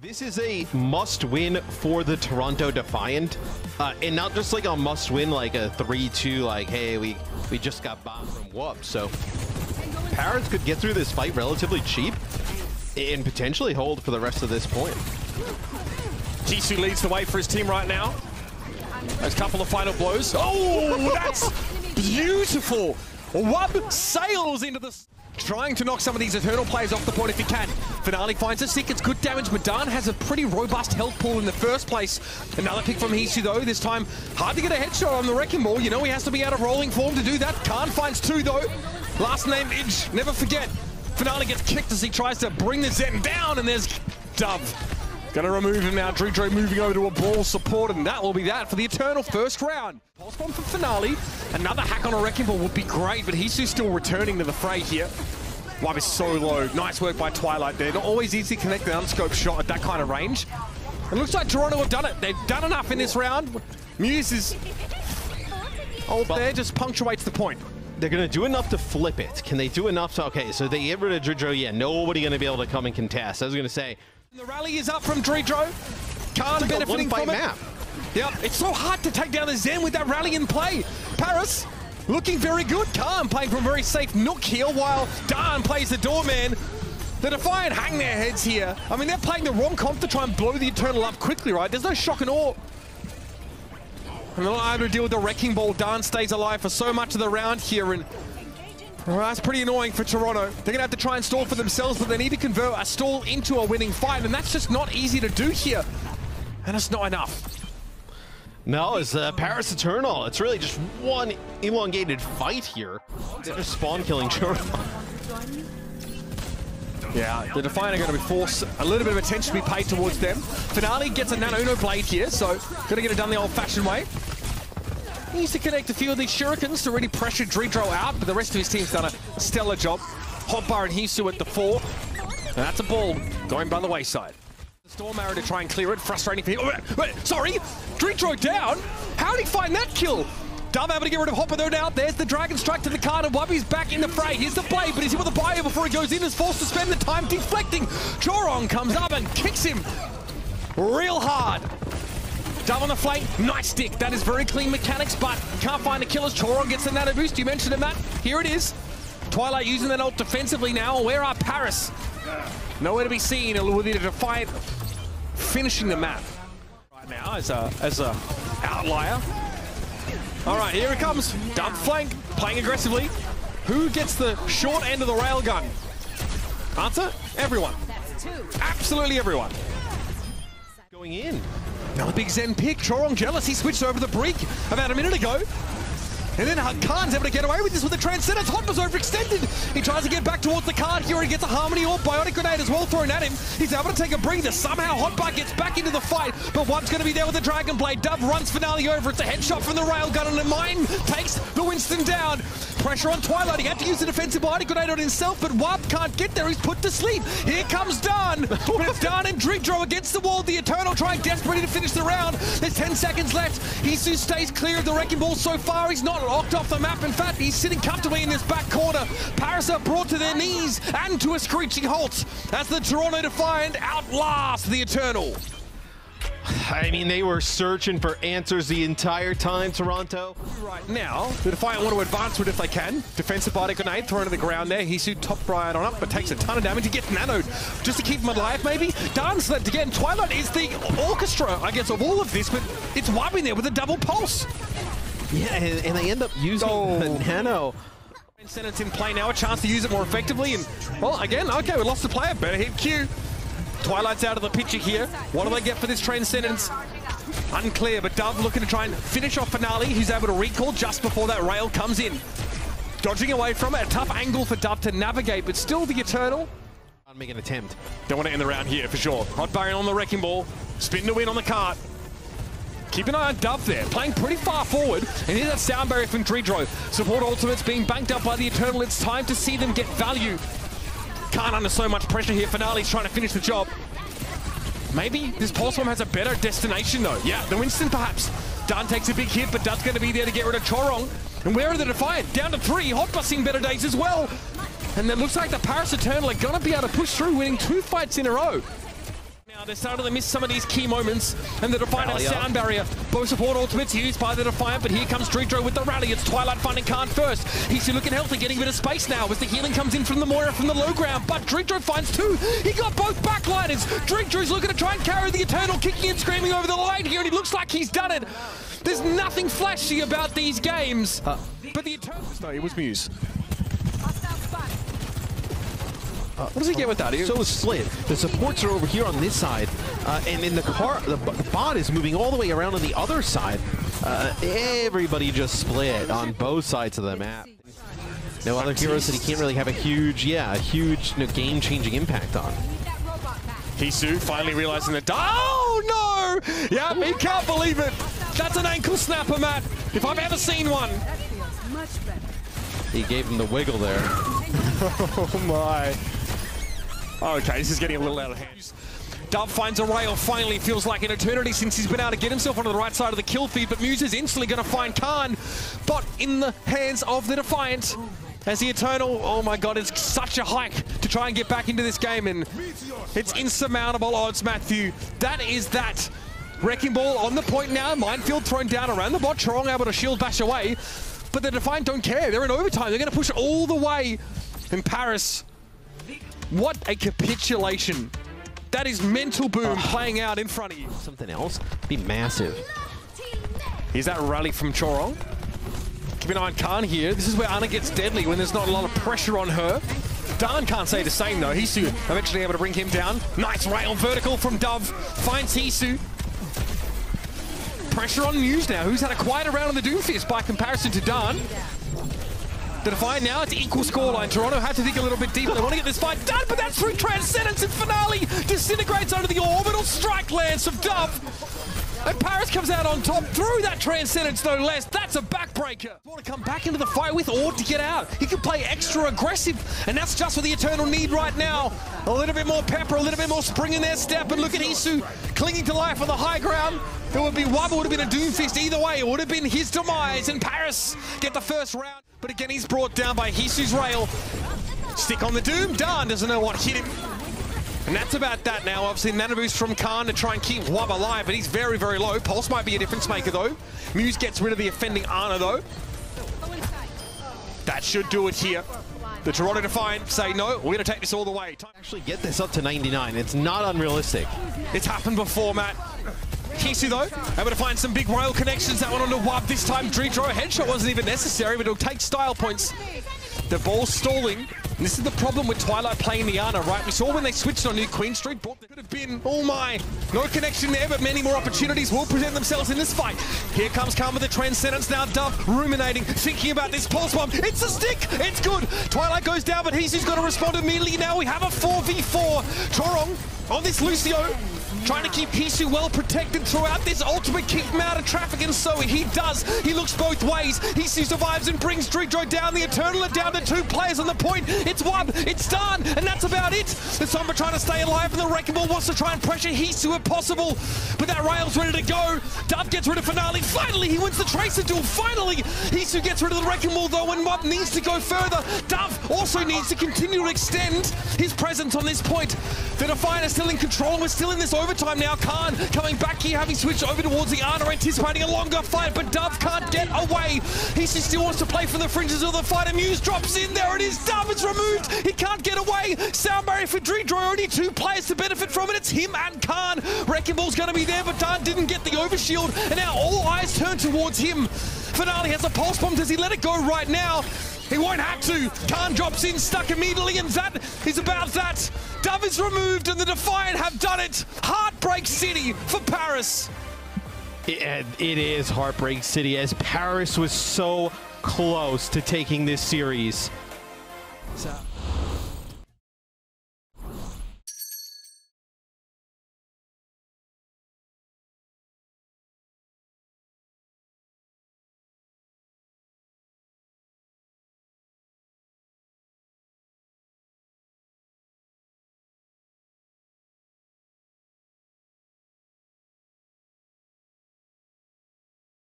This is a must-win for the Toronto Defiant, uh, and not just like a must-win, like a 3-2, like, hey, we, we just got bombed from Whoop. So Paris could get through this fight relatively cheap and potentially hold for the rest of this point. Heesu leads the way for his team right now. Those couple of final blows. Oh, that's beautiful. Wub sails into the... Trying to knock some of these Eternal players off the point if he can. Finale finds a sick. It's good damage. Madan has a pretty robust health pool in the first place. Another pick from Heesu, though. This time, hard to get a headshot on the Wrecking Ball. You know he has to be out of rolling form to do that. Khan finds two, though. Last name, Idge. Never forget. Finale gets kicked as he tries to bring the Zen down, and there's Dove. Gonna remove him now. Dredro moving over to a ball support, and that will be that for the Eternal first round. Pulse bomb for finale. Another hack on a Wrecking Ball would be great, but Heesu's still returning to the fray here. Wub is so low. Nice work by Twilight there. Not always easy to connect an unscoped shot at that kind of range. It looks like Toronto have done it. They've done enough in this round. Muse is ult there, just punctuates the point. They're going to do enough to flip it. Can they do enough to... Okay, so they get rid of Dredro. Yeah, nobody going to be able to come and contest. I was going to say... The rally is up from Dredro. Khan like benefiting from map. it. Yep, it's so hard to take down the Zen with that rally in play. Paris looking very good. Khan playing from a very safe nook here while Dan plays the doorman. The Defiant hang their heads here. I mean, they're playing the wrong comp to try and blow the Eternal up quickly, right? There's no shock and awe. And they're not able to deal with the Wrecking Ball. Dan stays alive for so much of the round here, and well, that's pretty annoying for Toronto. They're going to have to try and stall for themselves, but they need to convert a stall into a winning fight, and that's just not easy to do here. And it's not enough. No, it's uh, Paris Eternal. It's really just one elongated fight here. They're just spawn killing Toronto. Yeah, the Defiant are going to be forced a little bit of attention to be paid towards them. Finale gets a Nano Uno blade here, so going to get it done the old-fashioned way. Needs to connect a few of these shurikens to really pressure Dredro out, but the rest of his team's done a stellar job. Hotba and Heesu at the four. And that's a ball going by the wayside. Storm Arrow to try and clear it, frustrating for him. Oh, wait, wait, sorry, Dredro down? How did he find that kill? Dove able to get rid of Hopper though now. There's the Dragon Strike to the cart and Wubby's back in the fray. Here's the blade, but he's hit with a bio before he goes in. Is forced to spend the time deflecting. Chorong comes up and kicks him real hard. Dove on the flank, nice stick. That is very clean mechanics, but can't find the killers. Chorong gets the nano boost. You mentioned him, Matt. Here it is. Twilight using that ult defensively now. Where are Paris? Nowhere to be seen. With the Defiant finishing the map right now as a as a outlier. All right, here it comes. Dump flank, playing aggressively. Who gets the short end of the railgun? Answer: everyone. Absolutely everyone. Going in. Another big Zen pick. Chorong jealous. He switched over the Break about a minute ago. And then Khan's able to get away with this with the Transcendence. Hot was overextended. He tries to get back towards the cart here and gets a Harmony or Bionic Grenade as well thrown at him. He's able to take a breather. Somehow Hotba gets back into the fight, but Wub's going to be there with the Dragon Blade. Dove runs Finale over. It's a headshot from the Railgun and the Mine takes the Winston down. Pressure on Twilight. He had to use the defensive Bionic Grenade on himself, but Wub can't get there. He's put to sleep. Here comes Dan. but it's Dan and Dredro against the wall. The Eternal trying desperately to finish the round. There's 10 seconds left. Heesu stays clear of the Wrecking Ball so far. He's not locked off the map. In fact, he's sitting comfortably in this back corner. Paris are brought to their knees and to a screeching halt as the Toronto Defiant outlast the Eternal. I mean, they were searching for answers the entire time, Toronto. Right now, the Defiant want to advance with it if they can. Defensive body grenade thrown to the ground there. Heesu top right on up, but takes a ton of damage. He gets nanoed just to keep him alive, maybe. Dance left again. Twilight is the orchestra, I guess, of all of this, but it's wiping there with a double pulse. Yeah, and, and they end up using oh. the nano. Sentence in play now, a chance to use it more effectively. And, well, again, okay, we lost the player. Better hit Q. Twilight's out of the picture here. What do they get for this Transcendence? Unclear, but Dove looking to try and finish off Finale. He's able to recall just before that rail comes in. Dodging away from it. A tough angle for Dove to navigate, but still the Eternal. Make an attempt. Don't want to end the round here for sure. Hot Baron on the Wrecking Ball. Spin to win on the cart. Keep an eye on Dove there, playing pretty far forward. And here's that sound barrier from Dredro. Support ultimates being banked up by the Eternal. It's time to see them get value. Can't under so much pressure here. Finale's trying to finish the job. Maybe this Pulse Bomb has a better destination though. Yeah, the Winston perhaps. Dunn takes a big hit, but Dunn's going to be there to get rid of Chorong. And where are the Defiant? Down to three. Hot busing better days as well. And it looks like the Paris Eternal are going to be able to push through, winning two fights in a row. Now They're starting to miss some of these key moments, and the Defiant has a Rally up. sound barrier. Both support ultimates used by the Defiant, but here comes Dredro with the rally. It's Twilight finding Khan first. He's looking healthy, getting a bit of space now as the healing comes in from the Moira from the low ground, but Dredro finds two. He got both backliners. Dredro's looking to try and carry the Eternal, kicking and screaming over the line here, and he looks like he's done it. There's nothing flashy about these games, uh, but the Eternal... No, it was Muse. What does he get with that? He- So is Split. The supports are over here on this side, uh, and in the car, the, the bot is moving all the way around on the other side. Uh, everybody just split on both sides of the map. No other heroes that he can't really have a huge, yeah, a huge you know, game-changing impact on. Heesu finally realizing that. Oh no! Yeah, he can't believe it. That's an ankle snapper, Matt. If I've ever seen one. He gave him the wiggle there. Oh my. Okay, this is getting a little out of hand. Dove finds a rail, finally feels like an eternity since he's been able to get himself onto the right side of the kill feed, but Muse is instantly going to find Khan, but in the hands of the Defiant. As the Eternal, oh my god, it's such a hike to try and get back into this game, and it's insurmountable odds, Matthew. That is that. Wrecking Ball on the point now, Minefield thrown down around the bot, Chorong able to shield bash away, but the Defiant don't care. They're in overtime. They're going to push all the way. In Paris, what a capitulation. That is mental boom ah. playing out in front of you. Something else? Be massive. Here's that rally from Chorong. Keep an eye on Khan here. This is where Anna gets deadly when there's not a lot of pressure on her. Dan can't say the same though. Heesu eventually able to bring him down. Nice rail vertical from Dove. Finds Heesu. Pressure on Muse now, who's had a quieter round in the Doomfist by comparison to Dan. The Defiant now, it's equal scoreline. Toronto had to dig a little bit deeper. They want to get this fight done, but that's through Transcendence and Finale disintegrates under the orbital strike lance of Dove. And Paris comes out on top through that Transcendence, no less. That's a backbreaker. Want to come back into the fight with or to get out. He can play extra aggressive, and that's just what the Eternal need right now. A little bit more pepper, a little bit more spring in their step, and look at Heesu clinging to life on the high ground. It would be one, it would have been a Doomfist either way. It would have been his demise, and Paris get the first round. But again, he's brought down by Heesu's rail. Stick on the Doom, Dan doesn't know what hit him. And that's about that now. Obviously, Nano Boost from Khan to try and keep Wub alive, but he's very, very low. Pulse might be a difference maker, though. Muse gets rid of the offending Ana, though. That should do it here. The Toronto Defiant say, no, we're going to take this all the way. Actually get this up to 99. It's not unrealistic. It's happened before, Matt. Heesu, though, able to find some big rail connections. That one onto Wub this time. Dredro, a headshot wasn't even necessary, but it'll take style points. The ball stalling. And this is the problem with Twilight playing the Ana, right? We saw when they switched on New Queen Street, but could have been, oh my, no connection there, but many more opportunities will present themselves in this fight. Here comes with the Transcendence now. Dove ruminating, thinking about this pulse bomb. It's a stick, it's good. Twilight goes down, but Heesu's got to respond immediately now. We have a 4v4. Chorong on this Lucio. Trying to keep Heesu well protected throughout this ultimate keep him out of traffic, and so he does. He looks both ways. Heesu survives and brings Dredro down. The Eternal are down to two players on the point. It's one, it's done, and that's about it. The Sombra trying to stay alive, and the Wrecking Ball wants to try and pressure Heesu if possible. But that rail's ready to go. Dove gets rid of Finale. Finally, he wins the Tracer duel. Finally, Heesu gets rid of the Wrecking Ball, though, and Wub needs to go further. Dove also needs to continue to extend his presence on this point. The Defiant is still in control. We're still in this overtime now. Khan coming back here, having switched over towards the Ana, anticipating a longer fight, but Dove can't get away. He still wants to play for the fringes of the fight, and Muse drops in. There it is. Dove is removed. He can't get away. Sound barrier for Dredro. Only two players to benefit from it. It's him and Khan. Wrecking Ball's going to be there, but Dan didn't get the overshield, and now all eyes turn towards him. Finale has a pulse bomb. Does he let it go right now? He won't have to. Khan drops in, stuck immediately, and that is about that. Dove is removed, and the Defiant have done it. Heartbreak City for Paris. It, it is Heartbreak City as Paris was so close to taking this series. So